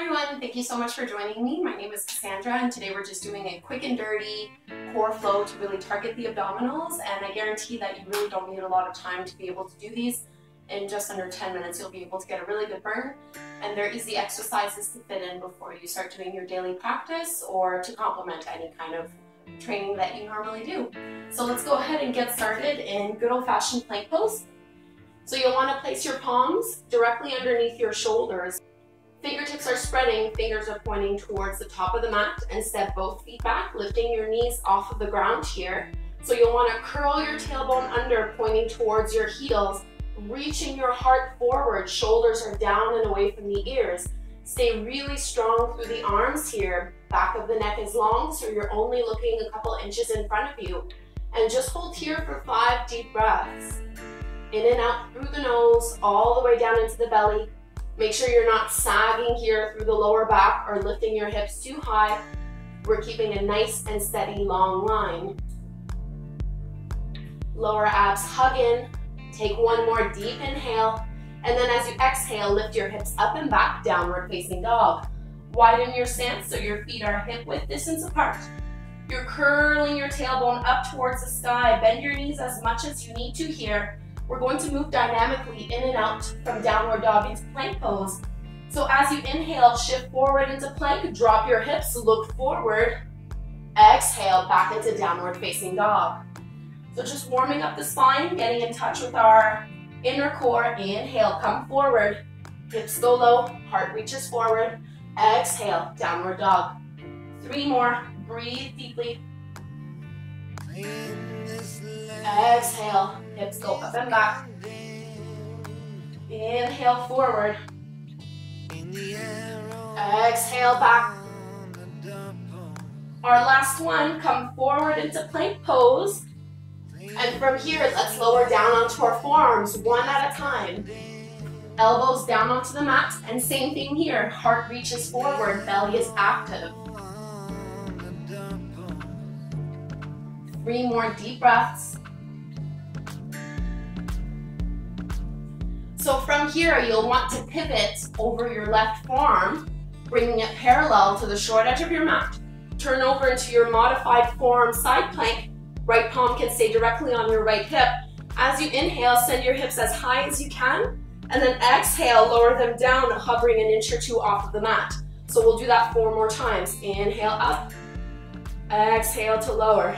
everyone, thank you so much for joining me. My name is Kassandra and today we're just doing a quick and dirty core flow to really target the abdominals and I guarantee that you really don't need a lot of time to be able to do these. In just under 10 minutes you'll be able to get a really good burn and they're easy exercises to fit in before you start doing your daily practice or to complement any kind of training that you normally do. So let's go ahead and get started in good old-fashioned plank pose. So you'll want to place your palms directly underneath your shoulders Fingertips are spreading, fingers are pointing towards the top of the mat and step both feet back, lifting your knees off of the ground here. So you'll want to curl your tailbone under, pointing towards your heels, reaching your heart forward, shoulders are down and away from the ears. Stay really strong through the arms here. Back of the neck is long, so you're only looking a couple inches in front of you. And just hold here for five deep breaths. In and out through the nose, all the way down into the belly, Make sure you're not sagging here through the lower back or lifting your hips too high. We're keeping a nice and steady long line. Lower abs hug in. Take one more deep inhale. And then as you exhale, lift your hips up and back, downward facing dog. Widen your stance so your feet are hip width distance apart. You're curling your tailbone up towards the sky. Bend your knees as much as you need to here. We're going to move dynamically in and out from downward dog into plank pose. So as you inhale, shift forward into plank, drop your hips, look forward, exhale back into downward facing dog. So just warming up the spine, getting in touch with our inner core. Inhale, come forward, hips go low, heart reaches forward. Exhale, downward dog. Three more, breathe deeply. Exhale, hips go up and back. Inhale forward. Exhale back. Our last one, come forward into plank pose. And from here, let's lower down onto our forearms, one at a time. Elbows down onto the mat, and same thing here. Heart reaches forward, belly is active. Three more deep breaths. So from here, you'll want to pivot over your left forearm, bringing it parallel to the short edge of your mat. Turn over into your modified forearm side plank. Right palm can stay directly on your right hip. As you inhale, send your hips as high as you can, and then exhale, lower them down, hovering an inch or two off of the mat. So we'll do that four more times. Inhale up, exhale to lower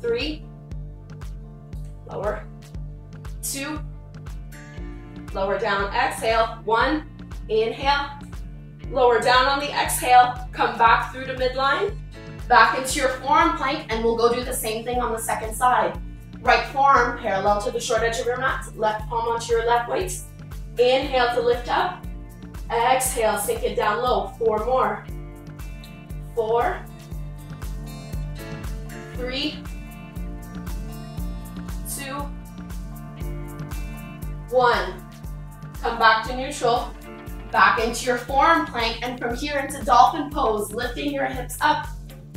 three, lower, two, lower down, exhale, one, inhale, lower down on the exhale, come back through to midline, back into your forearm plank, and we'll go do the same thing on the second side. Right forearm parallel to the short edge of your mat, left palm onto your left waist, inhale to lift up, exhale, sink it down low, four more, four, three, two, one. Come back to neutral, back into your forearm plank, and from here into dolphin pose, lifting your hips up,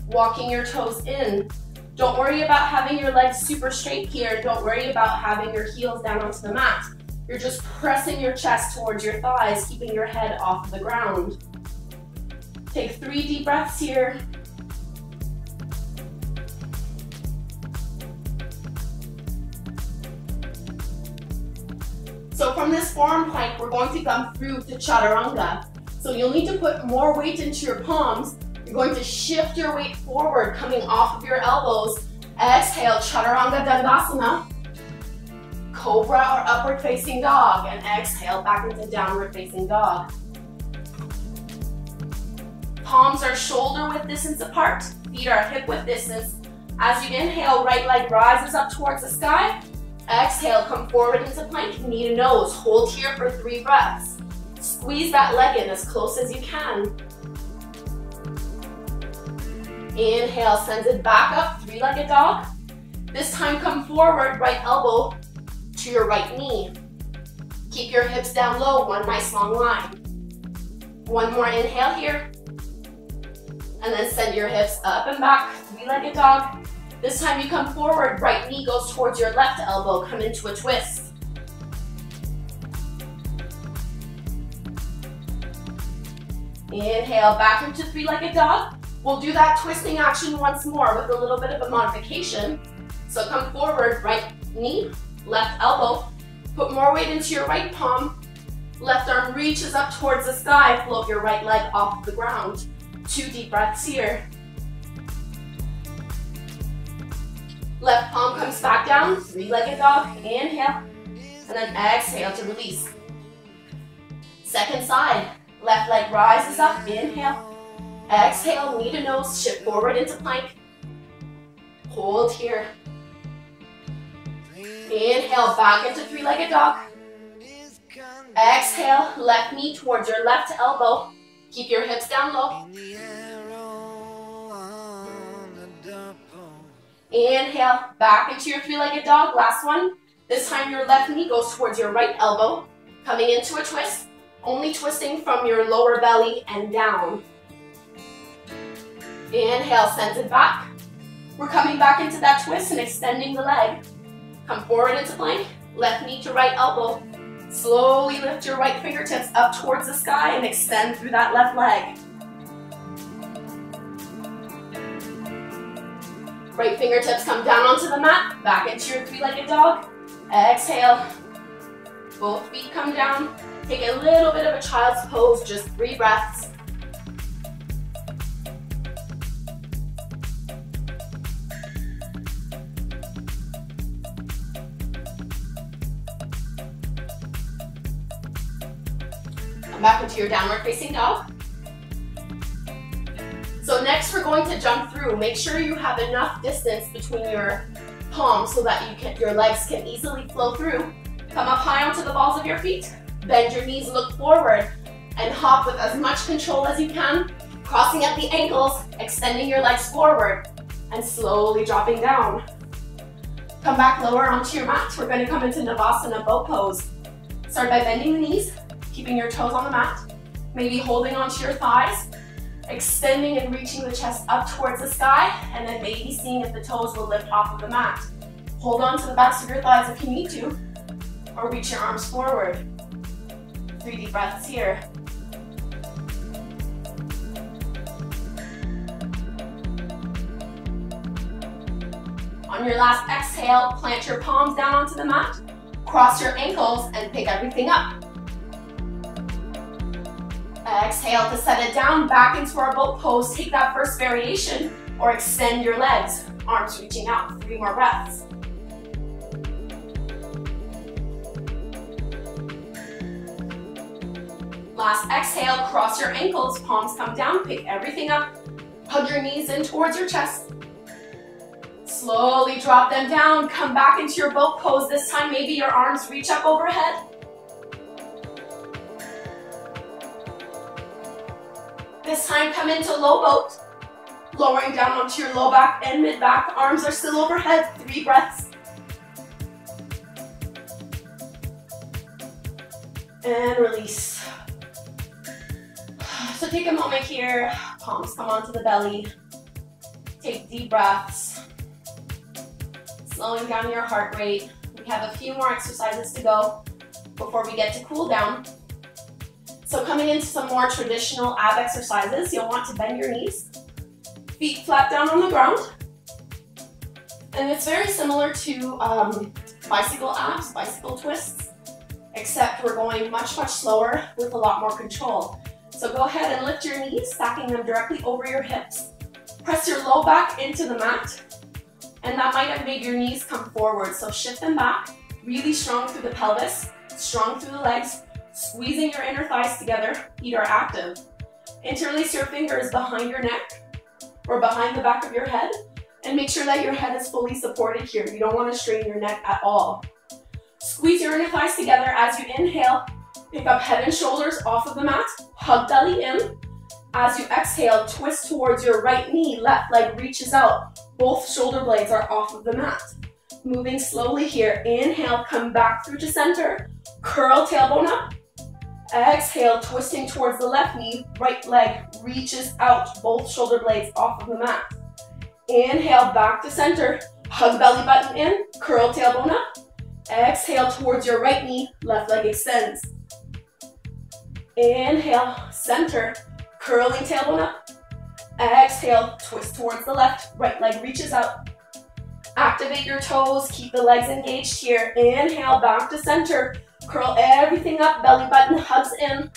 walking your toes in. Don't worry about having your legs super straight here. Don't worry about having your heels down onto the mat. You're just pressing your chest towards your thighs, keeping your head off the ground. Take three deep breaths here. So from this forearm plank, we're going to come through to chaturanga. So you'll need to put more weight into your palms. You're going to shift your weight forward, coming off of your elbows. Exhale, chaturanga dandasana. Cobra or upward facing dog. And exhale, back into downward facing dog. Palms are shoulder width distance apart. Feet are hip width distance. As you inhale, right leg rises up towards the sky. Exhale, come forward into plank, knee to nose. Hold here for three breaths. Squeeze that leg in as close as you can. Inhale, send it back up, three-legged dog. This time come forward, right elbow to your right knee. Keep your hips down low, one nice long line. One more inhale here. And then send your hips up and back, three-legged dog. This time you come forward, right knee goes towards your left elbow, come into a twist. Inhale, back into three-legged dog. We'll do that twisting action once more with a little bit of a modification. So come forward, right knee, left elbow. Put more weight into your right palm. Left arm reaches up towards the sky. Float your right leg off the ground. Two deep breaths here. Left palm comes back down, three-legged dog. Inhale, and then exhale to release. Second side, left leg rises up, inhale. Exhale, knee to nose, shift forward into plank. Hold here. Inhale, back into three-legged dog. Exhale, left knee towards your left elbow. Keep your hips down low. Inhale, back into your three-legged dog. Last one. This time your left knee goes towards your right elbow. Coming into a twist. Only twisting from your lower belly and down. Inhale, sends it back. We're coming back into that twist and extending the leg. Come forward into plank. Left knee to right elbow. Slowly lift your right fingertips up towards the sky and extend through that left leg. Right fingertips come down onto the mat, back into your three-legged dog. Exhale. Both feet come down. Take a little bit of a child's pose, just three breaths. Back into your downward facing dog. Next we're going to jump through. Make sure you have enough distance between your palms so that you can, your legs can easily flow through. Come up high onto the balls of your feet. Bend your knees, look forward, and hop with as much control as you can, crossing at the ankles, extending your legs forward, and slowly dropping down. Come back lower onto your mat. We're gonna come into Navasana boat pose. Start by bending the knees, keeping your toes on the mat, maybe holding onto your thighs, extending and reaching the chest up towards the sky, and then maybe seeing if the toes will lift off of the mat. Hold on to the backs of your thighs if you need to, or reach your arms forward. Three deep breaths here. On your last exhale, plant your palms down onto the mat, cross your ankles, and pick everything up. Exhale to set it down, back into our boat pose. Take that first variation or extend your legs, arms reaching out. Three more breaths. Last exhale, cross your ankles, palms come down, pick everything up. Hug your knees in towards your chest. Slowly drop them down, come back into your boat pose. This time, maybe your arms reach up overhead. This time, come into low boat. Lowering down onto your low back and mid back. Arms are still overhead. Three breaths. And release. So take a moment here. Palms come onto the belly. Take deep breaths. Slowing down your heart rate. We have a few more exercises to go before we get to cool down. So coming into some more traditional ab exercises, you'll want to bend your knees, feet flat down on the ground. And it's very similar to um, bicycle abs, bicycle twists, except we're going much, much slower with a lot more control. So go ahead and lift your knees, stacking them directly over your hips. Press your low back into the mat, and that might have made your knees come forward. So shift them back, really strong through the pelvis, strong through the legs, Squeezing your inner thighs together, feet are active. Interlace your fingers behind your neck or behind the back of your head and make sure that your head is fully supported here. You don't want to strain your neck at all. Squeeze your inner thighs together as you inhale. Pick up head and shoulders off of the mat. Hug belly in. As you exhale, twist towards your right knee. Left leg reaches out. Both shoulder blades are off of the mat. Moving slowly here. Inhale, come back through to center. Curl tailbone up. Exhale, twisting towards the left knee, right leg reaches out, both shoulder blades off of the mat. Inhale, back to center, hug belly button in, curl tailbone up. Exhale towards your right knee, left leg extends. Inhale, center, curling tailbone up. Exhale, twist towards the left, right leg reaches out. Activate your toes, keep the legs engaged here. Inhale, back to center. Curl everything up, belly button hugs in.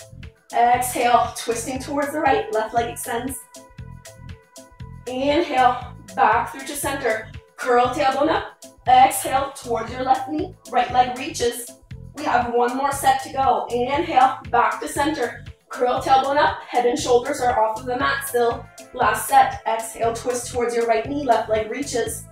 Exhale, twisting towards the right, left leg extends. Inhale, back through to center. Curl tailbone up. Exhale, towards your left knee, right leg reaches. We have one more set to go. Inhale, back to center. Curl tailbone up, head and shoulders are off of the mat still. Last set, exhale, twist towards your right knee, left leg reaches.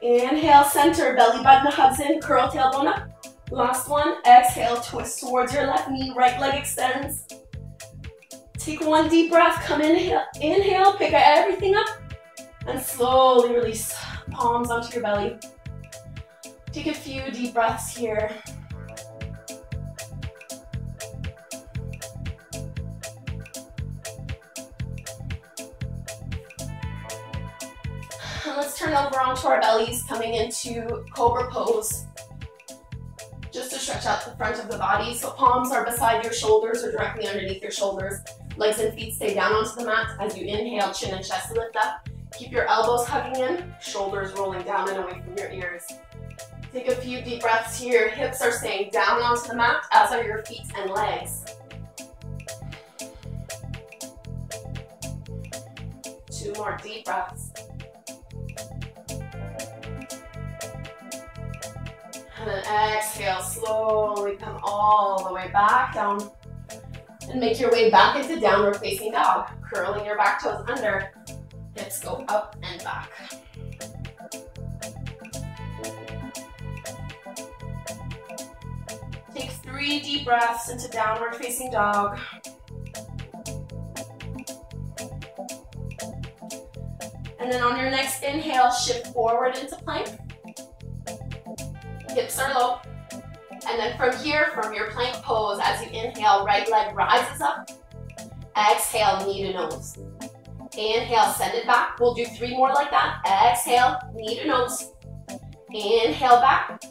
Inhale, center, belly button hugs in, curl tailbone up. Last one, exhale, twist towards your left knee, right leg extends. Take one deep breath, come inhale, inhale pick everything up, and slowly release palms onto your belly. Take a few deep breaths here. And let's turn over onto our bellies, coming into Cobra Pose. Just to stretch out the front of the body, so palms are beside your shoulders or directly underneath your shoulders. Legs and feet stay down onto the mat. As you inhale, chin and chest lift up. Keep your elbows hugging in, shoulders rolling down and away from your ears. Take a few deep breaths here. Hips are staying down onto the mat, as are your feet and legs. Two more deep breaths. And then exhale, slowly come all the way back down. And make your way back into downward facing dog. Curling your back toes under. Hips go up and back. Take three deep breaths into downward facing dog. And then on your next inhale, shift forward into plank. Hips are low. And then from here, from your plank pose, as you inhale, right leg rises up. Exhale, knee to nose. Inhale, send it back. We'll do three more like that. Exhale, knee to nose. Inhale back.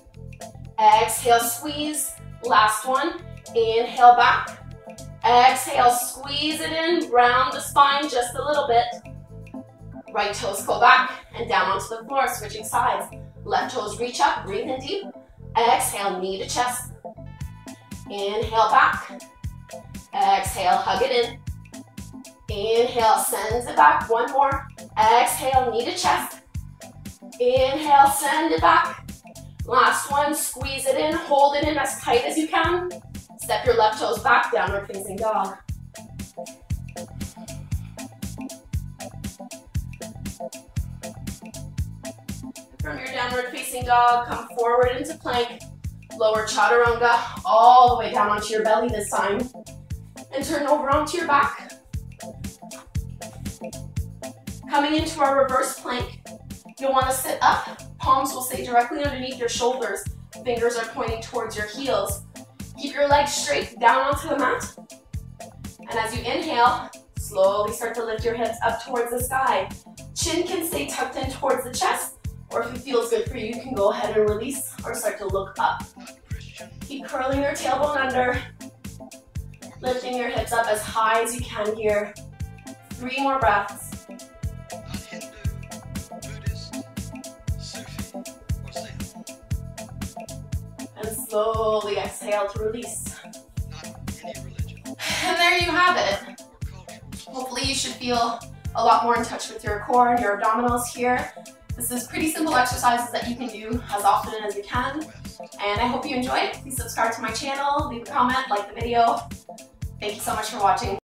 Exhale, squeeze. Last one. Inhale back. Exhale, squeeze it in. Round the spine just a little bit. Right toes go back and down onto the floor, switching sides. Left toes reach up, breathe in deep. Exhale, knee to chest. Inhale back. Exhale, hug it in. Inhale, send it back. One more. Exhale, knee to chest. Inhale, send it back. Last one, squeeze it in, hold it in as tight as you can. Step your left toes back, downward facing dog. From your downward facing dog, come forward into plank. Lower chaturanga all the way down onto your belly this time. And turn over onto your back. Coming into our reverse plank, you'll want to sit up. Palms will stay directly underneath your shoulders. Fingers are pointing towards your heels. Keep your legs straight down onto the mat. And as you inhale, slowly start to lift your hips up towards the sky. Chin can stay tucked in towards the chest, or if it feels good for you, you can go ahead and release or start to look up. Keep curling your tailbone under, lifting your hips up as high as you can here. Three more breaths. And slowly exhale to release. And there you have it. Hopefully you should feel a lot more in touch with your core and your abdominals here. This is pretty simple exercises that you can do as often as you can. And I hope you enjoyed. Please subscribe to my channel, leave a comment, like the video. Thank you so much for watching.